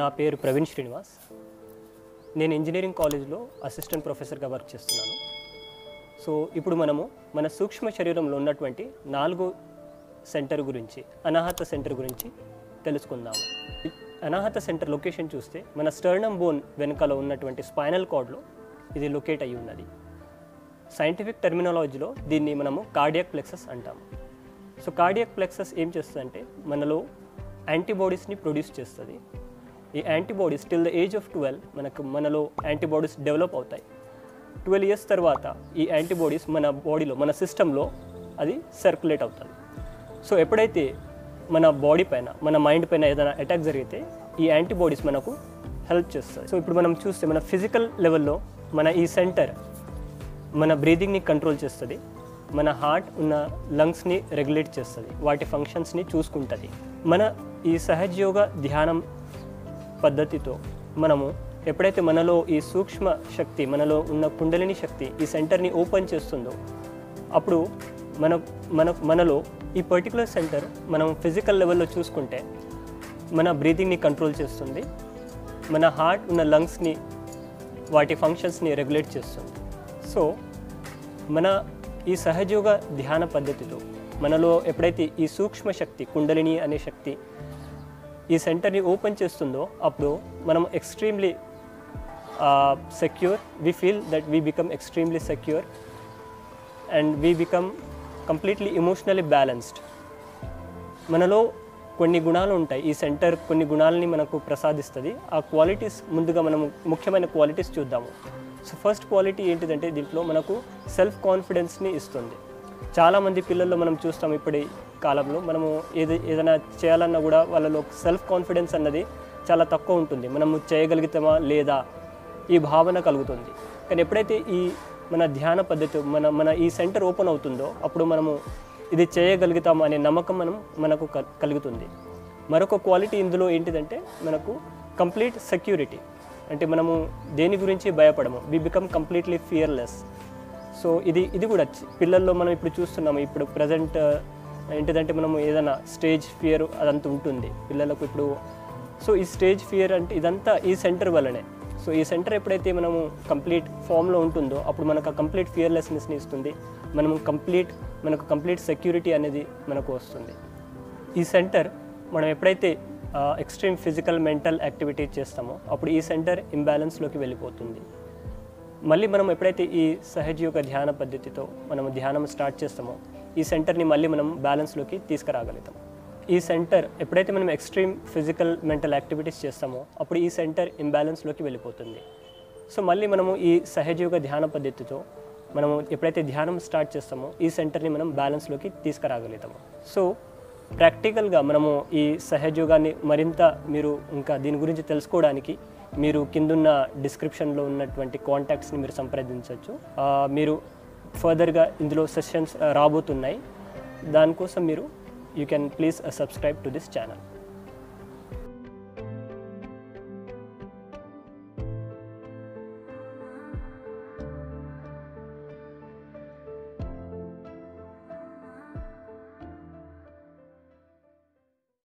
నా పేరు ప్రవీణ్ శ్రీనివాస్. నేను ఇంజనీరింగ్ కాలేజ్లో అసిస్టెంట్ ప్రొఫెసర్గా వర్క్ చేస్తున్నాను. సో ఇప్పుడు మనము మన సూక్ష్మ శరీరంలో ఉన్నటువంటి నాలుగు సెంటర్ గురించి అనాహత సెంటర్ గురించి తెలుసుకుందాము అనాహత సెంటర్ లొకేషన్ చూస్తే మన స్టర్నమ్ బోన్ వెనుకలో ఉన్నటువంటి స్పైనల్ కార్డ్లో ఇది లొకేట్ అయి ఉన్నది. సైంటిఫిక్ టెర్మినాలజీలో దీన్ని మనము కార్డియాక్ ప్లెక్సస్ అంటాము సో కార్డియాక్ ప్లెక్సస్ ఏం చేస్తుందంటే మనలో యాంటీబాడీస్ని ప్రొడ్యూస్ చేస్తుంది. ఈ antibodies till the age of twelve మనకు మనలో యాంటీబాడీస్ డెవలప్ అవుతాయి. ట్వెల్వ్ ఇయర్స్ తర్వాత ఈ యాంటీబాడీస్ మన బాడీలో మన సిస్టంలో అది సర్క్యులేట్ అవుతుంది. సో ఎప్పుడైతే మన బాడీ పైన మన మైండ్ పైన ఏదైనా అటాక్ జరిగితే ఈ యాంటీబాడీస్ మనకు హెల్ప్ చేస్తుంది సో ఇప్పుడు మనం చూస్తే మన ఫిజికల్ లెవెల్లో మన ఈ సెంటర్ మన బ్రీదింగ్ని కంట్రోల్ చేస్తుంది. మన హార్ట్ ఉన్న లంగ్స్ని రెగ్యులేట్ చేస్తుంది. వాటి ఫంక్షన్స్ని చూసుకుంటుంది. మన ఈ సహజయోగ ధ్యానం పద్ధతితో మనము ఎప్పుడైతే మనలో ఈ సూక్ష్మ శక్తి మనలో ఉన్న కుండలిని శక్తి ఈ సెంటర్ని ఓపెన్ చేస్తుందో అప్పుడు మన మన మనలో ఈ పర్టికులర్ సెంటర్ మనం ఫిజికల్ లెవెల్లో చూసుకుంటే మన బ్రీతింగ్ని కంట్రోల్ చేస్తుంది మన హార్ట్ ఉన్న లంగ్స్ని వాటి ఫంక్షన్స్ని రెగ్యులేట్ చేస్తుంది. సో మన ఈ సహజయోగ ధ్యాన పద్ధతితో మనలో ఎప్పుడైతే ఈ సూక్ష్మ శక్తి కుండలిని అనే శక్తి ఈ సెంటర్ని ఓపెన్ చేస్తుందో అప్పుడు మనం extremely secure. We feel that we become extremely secure and we become completely emotionally balanced మనలో కొన్ని గుణాలు ఉంటాయి. ఈ సెంటర్ కొన్ని గుణాలని మనకు ప్రసాదిస్తుంది. ఆ క్వాలిటీస్ ముందుగా మనం ముఖ్యమైన క్వాలిటీస్ చూద్దాము. సో ఫస్ట్ క్వాలిటీ ఏంటిదంటే దీంట్లో మనకు సెల్ఫ్ కాన్ఫిడెన్స్ని ఇస్తుంది. చాలామంది పిల్లల్లో మనం చూస్తాం ఇప్పటి కాలంలో. మనము ఏది ఏదైనా చేయాలన్నా కూడా వాళ్ళలో సెల్ఫ్ కాన్ఫిడెన్స్ అన్నది చాలా తక్కువ ఉంటుంది. మనము చేయగలుగుతామా లేదా ఈ భావన కలుగుతుంది. కానీ ఎప్పుడైతే ఈ మన ధ్యాన పద్ధతి మన మన ఈ సెంటర్ ఓపెన్ అవుతుందో అప్పుడు మనము ఇది చేయగలుగుతాం అనే నమ్మకం మనం మనకు కల్- కలుగుతుంది. మరొక క్వాలిటీ ఇందులో ఏంటిదంటే మనకు కంప్లీట్ సెక్యూరిటీ. అంటే మనము దేని గురించి భయపడము? We become completely fearless so ఇది ఇది కూడా పిల్లల్లో మనం ఇప్పుడు చూస్తున్నాము ఇప్పుడు ప్రజెంట్ ఏంటిదంటే మనము ఏదైనా స్టేజ్ ఫియర్ అదంతా ఉంటుంది పిల్లలకు ఇప్పుడు. సో ఈ స్టేజ్ ఫియర్ అంటే ఇదంతా ఈ సెంటర్ వల్లనే. సో ఈ సెంటర్ ఎప్పుడైతే మనము కంప్లీట్ ఫామ్లో ఉంటుందో అప్పుడు మనకు ఆ కంప్లీట్ ఫియర్లెస్నెస్ని ఇస్తుంది. మనము కంప్లీట్ మనకు కంప్లీట్ సెక్యూరిటీ అనేది మనకు వస్తుంది. ఈ సెంటర్ మనం ఎప్పుడైతే ఎక్స్ట్రీమ్ ఫిజికల్ మెంటల్ యాక్టివిటీ చేస్తామో అప్పుడు ఈ సెంటర్ ఇంబ్యాలెన్స్లోకి వెళ్ళిపోతుంది. మళ్ళీ మనం ఎప్పుడైతే ఈ సహజయోగ ధ్యాన పద్ధతితో మనం ధ్యానం స్టార్ట్ చేస్తామో ఈ సెంటర్ని మళ్ళీ మనం బ్యాలెన్స్లోకి తీసుకురాగలుగుతాం. ఈ సెంటర్ ఎప్పుడైతే మనం ఎక్స్ట్రీమ్ ఫిజికల్ మెంటల్ యాక్టివిటీస్ చేస్తామో అప్పుడు ఈ సెంటర్ ఇంబ్యాలెన్స్లోకి వెళ్ళిపోతుంది. సో మళ్ళీ మనము ఈ సహజయోగ ధ్యాన పద్ధతితో మనము ఎప్పుడైతే ధ్యానం స్టార్ట్ చేస్తామో ఈ సెంటర్ని మనం బ్యాలెన్స్లోకి తీసుకురాగలుగుతాము. సో ప్రాక్టికల్గా మనము ఈ సహజయోగాన్ని మరింత మీరు ఇంకా దీని గురించి తెలుసుకోవడానికి మీరు కిందున్న డిస్క్రిప్షన్లో ఉన్నటువంటి కాంటాక్ట్స్ని మీరు సంప్రదించవచ్చు. మీరు ఫర్దర్గా ఇందులో సెషన్స్ రాబోతున్నాయి. దానికోసం మీరు you can please subscribe to this channel